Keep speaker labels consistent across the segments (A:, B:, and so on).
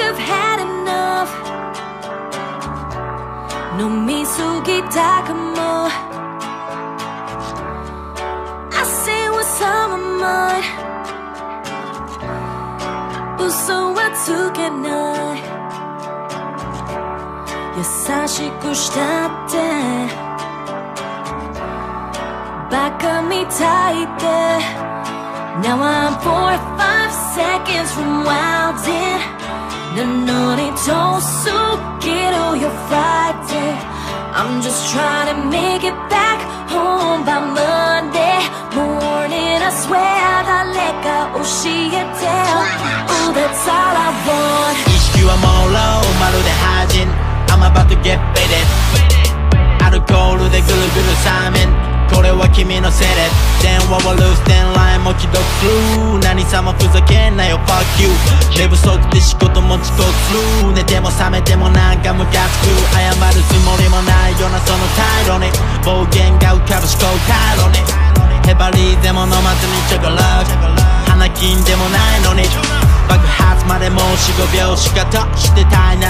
A: I've had enough. 飲みすぎたかも I say what's on my mind. 嘘はつけない優しくしたってバカみたいで Now I'm four or five seconds from wild in all your Friday. I'm just trying to make it back home by Monday morning. I swear 달래가 tell. Oh that's all I want.
B: Each you I'm all alone 마루대 하진. I'm about to get faded 하루 거울로 내 글루글루 we'll lose then 様ふざけんなよ fuck you 寝不足で仕事も遅刻する寝ても覚めてもなんかムカつく。謝るつもりもないようなその態度に暴言が浮かぶ思考回路にヘバリーでも飲まずにチョコラ花金でもないのに爆発までもう45秒しかとしてたいな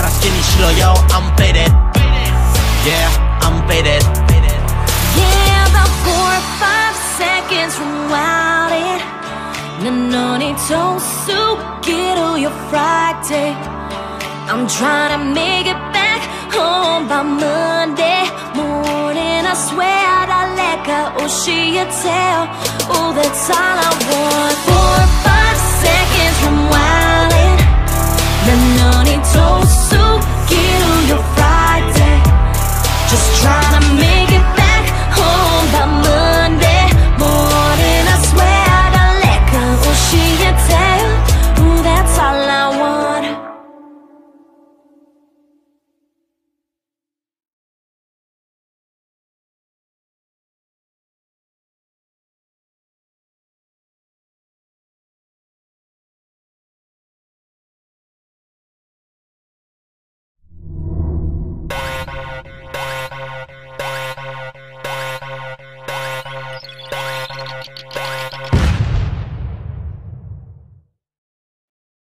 A: 난 너네 도수기로 you're Friday I'm trying to make it back home by Monday morning I swear 달래가 오시게 tell Oh, that's all I want Four or